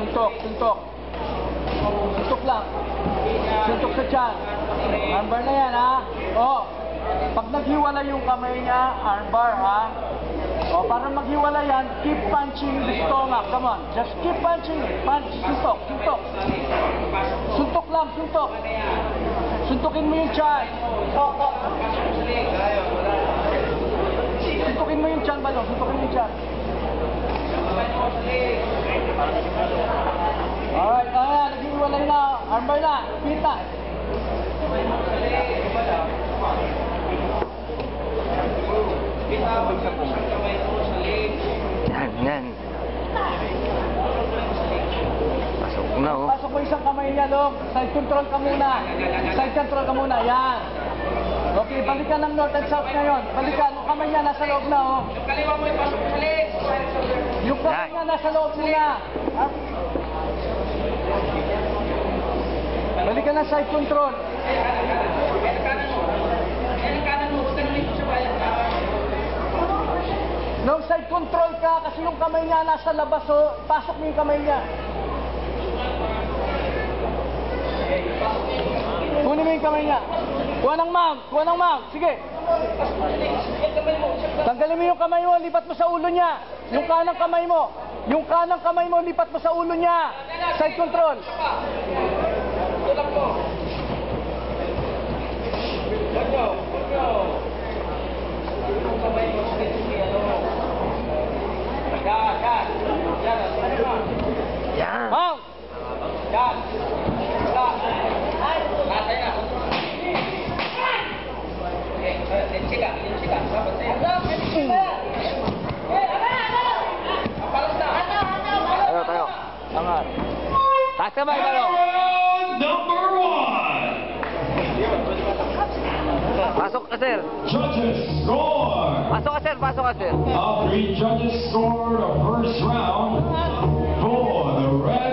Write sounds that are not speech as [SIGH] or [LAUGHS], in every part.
Suntok, suntok. Suntok lang. Suntok sa tiyan. Armbar na yan, ha? Oh. Pag naghiwala yung kamay niya, armbar, ha? O, para maghiwala yan, keep punching the stomach. Come on. Just keep punching. Punch. Suntok, suntok. Suntok lang, suntok. Suntukin mo yung tiyan. Suntukin mo yung tiyan, balong. Suntukin mo yung tiyan. Na. Armbar na, pita. Yan, yan. Pasok na oh. Pasok mo isang kamay niya, Dong. Side control ka muna. Side control ka muna, yan. Okay, balikan ng north and south ngayon. Balikan, yung kamay niya nasa loob na, oh. Yung kaliwa mo ipasok sa Yung kamay niya nasa loob muna. Ha? Balikan ng side control. Nung side control ka, kasi yung kamay niya nasa labas, oh, pasok mo yung kamay niya. Kunin mo yung kamay niya. Kuha ng mount, kuha ng mount. Sige. Tanggalin mo yung kamay mo, lipat mo sa ulo niya. Yung kanang kamay mo. Yung kanang kamay mo, lipat mo sa ulo niya. Side control. Yan. Mount. Tayo, tayo. hacer. Judges score. Pasó a hacer, pasó a hacer. Three judges scored a first round for the Red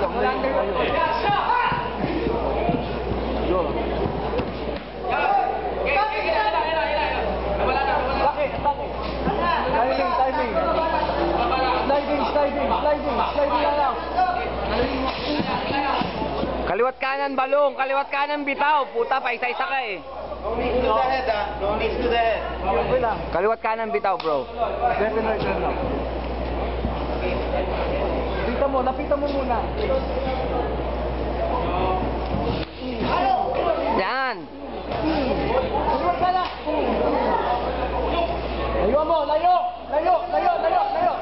lang? Timing, timing. Sliding, sliding, sliding, sliding lang lang. Kaliwat kanan balong, kaliwat kanan bitaw. Puta, pa isa-isa ka eh. No need to the head, ah. No need to the head. Kaliwat kanan bitaw, bro. Left. Mo, lapitan mo muna. Yan. Layo mo, layo. Layo, layo, layo, layo.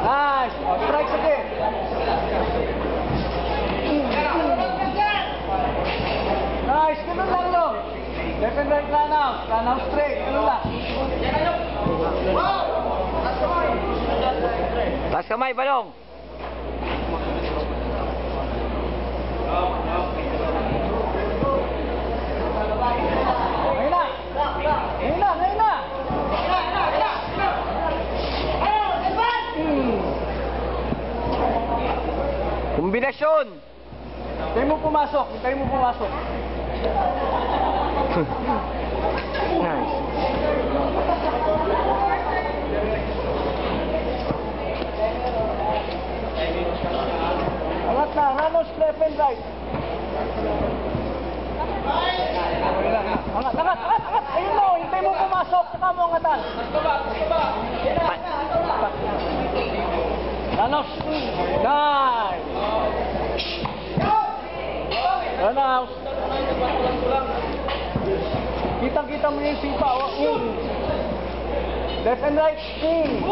Nice. Strikes again. Nice, ganun lang no. Left and right run out. Run out straight. Ganun lang. Taas kamay, balong. Ngayon na. Ngayon na, ngayon na. Hmm. Kombinasyon. Hintayin mo pumasok. Hintayin mo pumasok. [LAUGHS] Nice. Angat na. Halos left and right. Angat, angat, angat, angat. Ayun mo. Hintayin mo pumasok. Saka mo angatan. Halos. Nice. Run out. Kitang-kita mo yung sipa. Oh. Mm. Left and right. Mm.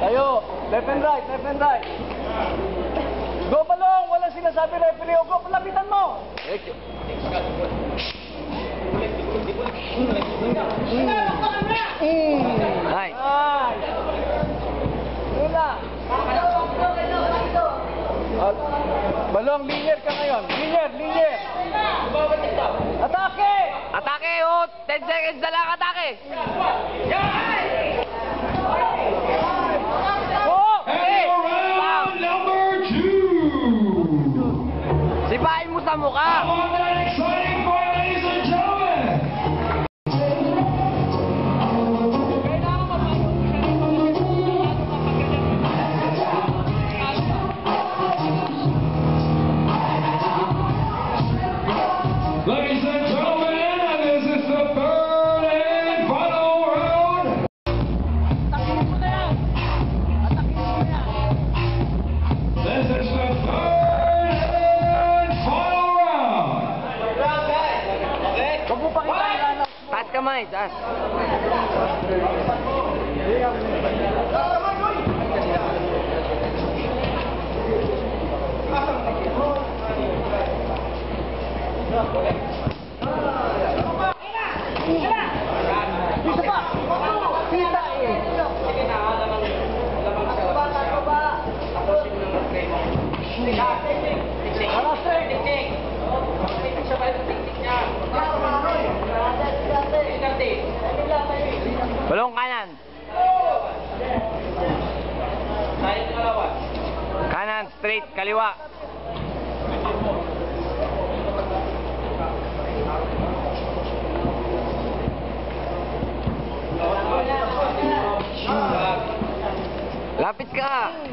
Tayo. Left and right. Left and right. Go balong. Walang sinasabi referee. O go. Palapitan mo. Mm. Nice. Nice. 10 seconds na lang atake. Go! Hey! And round number two. Sipain mo sa mukha. Balong kanan. Kanan, straight, kaliwa. 哥。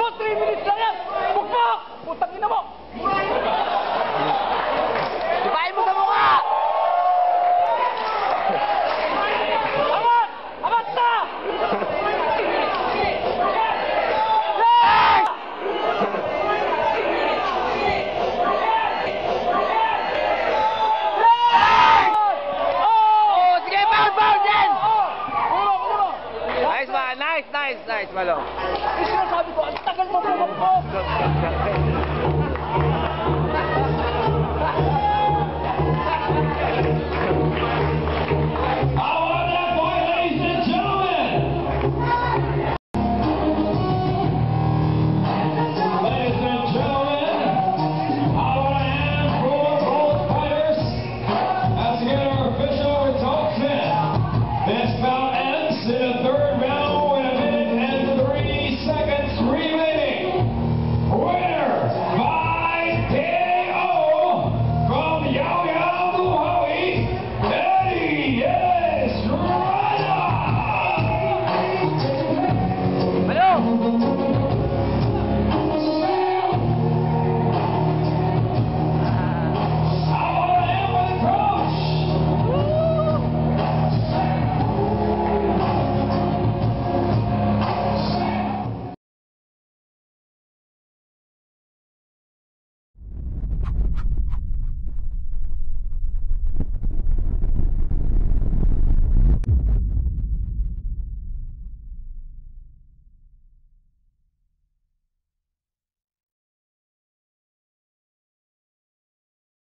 Mo, 3 minutes lang yan! Pukpok! Putang ina mo! Sipain mo sa mukha. Angat! Angat na! Nice nice, nice, nice, balong. Yung sinasabi ko, ang